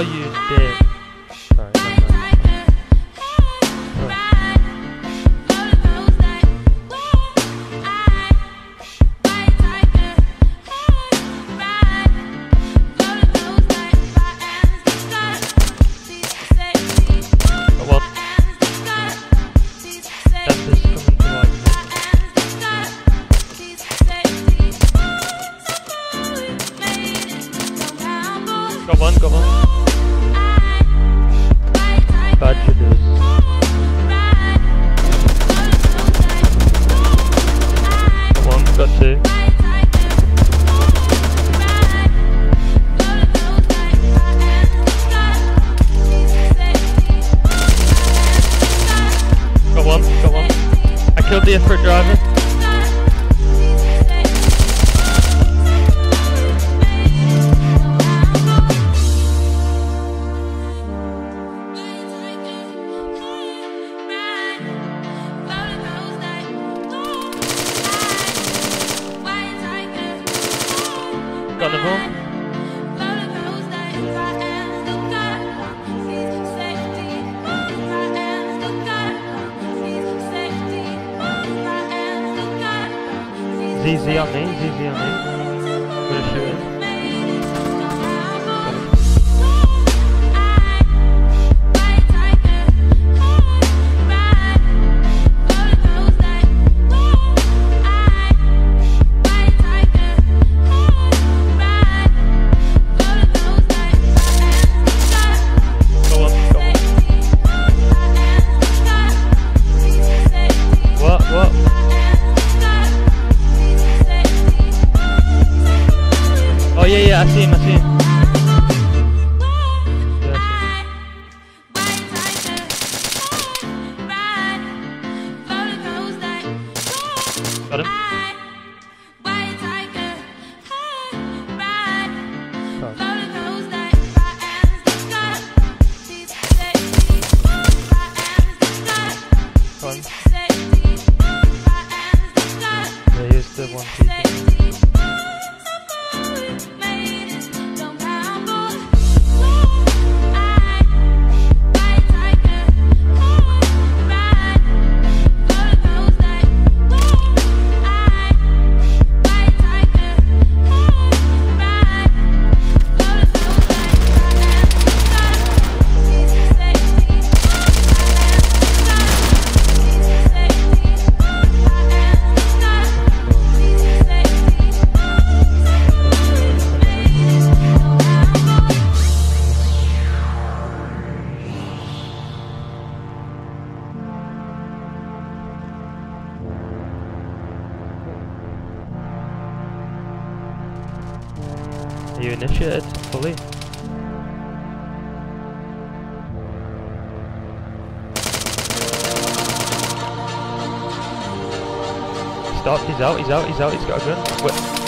Oh, you. Sorry, never mind. Oh, well, I killed the effort driver. Got another one. Zizi Alden, Zizi Alden. See him. Got him. Fuck. Got him. The one peeking. You initiated fully? Stop, he's out, he's out, he's out, he's got a gun. Wait.